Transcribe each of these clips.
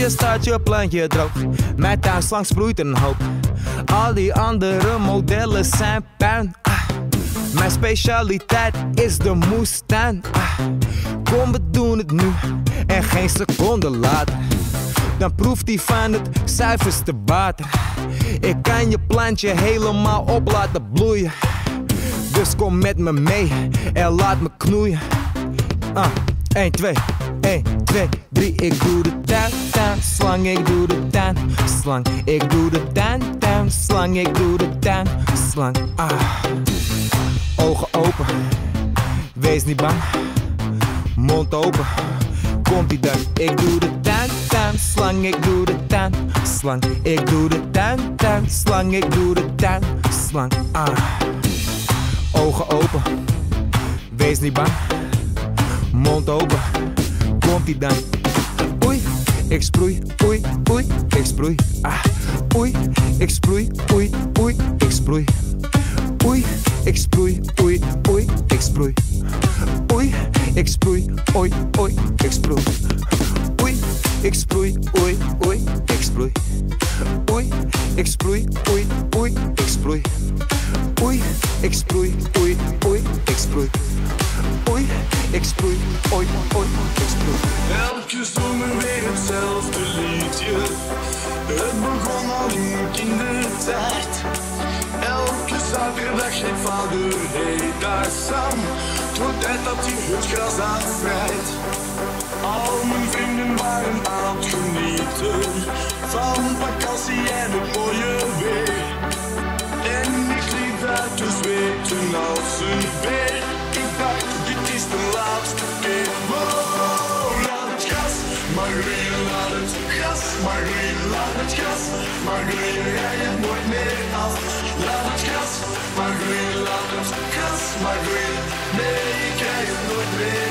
je staat je plantje droog. Mijn tuinslang sproeit een hoop. Al die andere modellen zijn puin. Ah. Mijn specialiteit is de moestuin. Ah. Kom, we doen het nu en geen seconde later. Dan proeft hij van het zuiverste water. Ik kan je plantje helemaal op laten bloeien. Dus kom met me mee en laat me knoeien. Ah, 1, 2, 1, 2, 3. Ik doe de tuin, tuin, slang. Ik doe de tuin, slang. Ik doe de tuin, tuin, slang. Ik doe de tuin, slang. Ah, ogen open, wees niet bang. Mond open, komt ie dan. Ik doe de tuin, tuin, slang. Ik doe de tuin, slang. Ik doe de tuin, tuin, slang. Ik doe de tuin, slang. Ah, ogen open, wees niet bang mond open, dan. Oei, ik sproei, oei. Ah, oei, ik sproei, oei, oei, ik sproei. Oei, ik sproei, oei, oei, ik sproei. Oei, ik sproei, oei, oei, ik sproei. Oei, ik sproei, oei, oei, ik sproei. Zijn vader heet daar Sam. Tot tijd dat hij het gras aanspreidt. Al mijn vrienden waren aan het genieten. Van vakantie en het mooie weer. En ik liep uit te zweten als een beer. Ik dacht, dit is de laatste keer. Wow, laat het gas, Margarine, laat het gas, Margarine, laat het gas. Margarine, rij je nooit meer af. Het gas, Margarine, laat het gas, Margarine.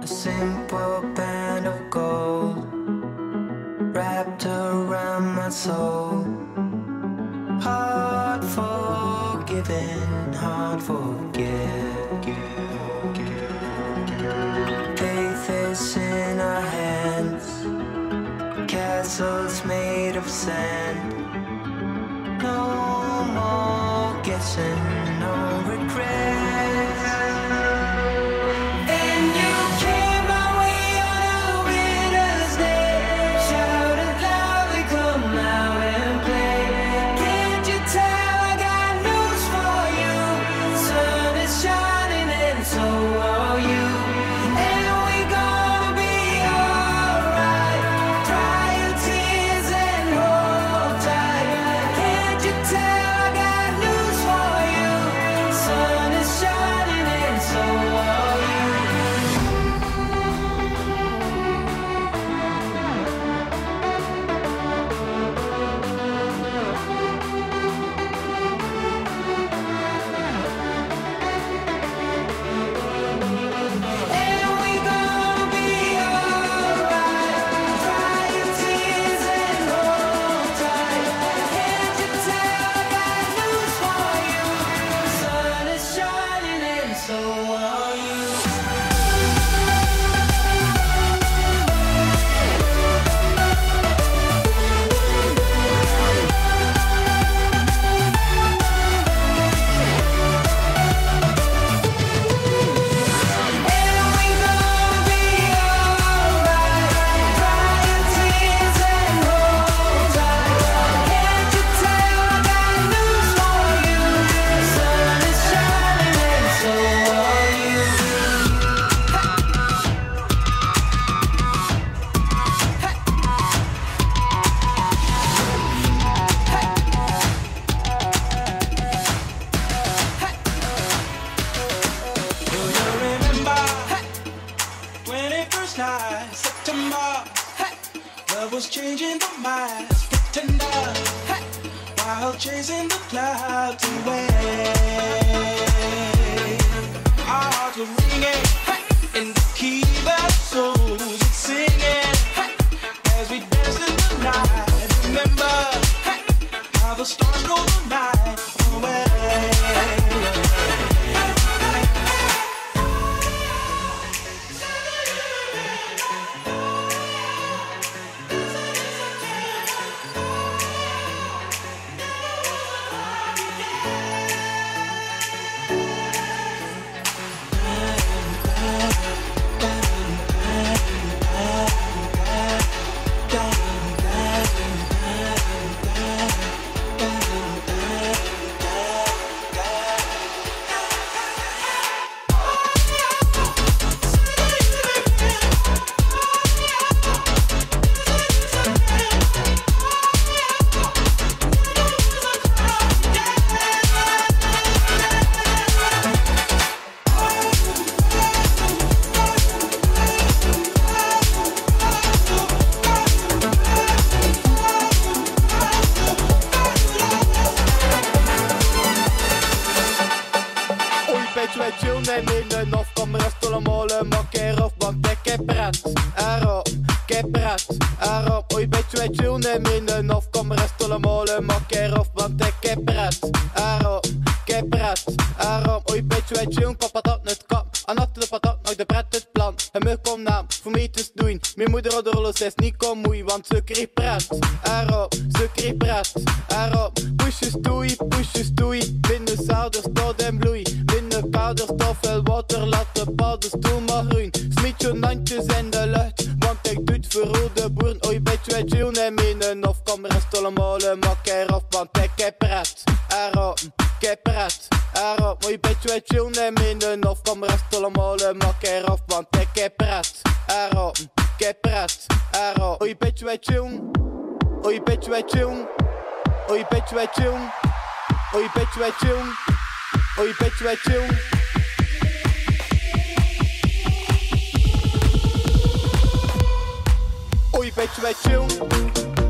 A simple band of gold wrapped around my soul. Hard forgiven, hard forget. Faith is in our hands, castles made of sand. No more guessing, tomorrow. Hey. Love was changing the minds, pretender. Hey. While chasing the clouds away. Our hearts were ringing hey. in the key that souls were singing. Hey. As we danced in the night, remember hey. how the stars go the. Mole makker of want ik heb pret. Aarom, ik heb pret. Aarom, oei jong, papa dat net kap. En af de patat nog de pret het plan. En me komt naam, voor mij te doen. Mijn moeder had de rollen is niet kom moei, want ze kreeg pret. Aarom, ze kreeg pret. Aarom, pushes doei, pushes doei. Binnen zouders dood en bloei. Binnen powders tot veel water, laat de padden stoel maar groen. Smiet je nantjes in de lucht, want ik doe het verroer molen, maar af want ik heb pret. Erop, ik heb pret. Erop, moet je beetje tunen, minder of kom rest tot molen, maar af want ik heb pret. Erop, ik heb pret. Erop, moet je beetje tunen. Moet je beetje tunen. Moet je beetje tunen. Moet je beetje tunen. Moet je beetje tunen. Oi, bet you, bet.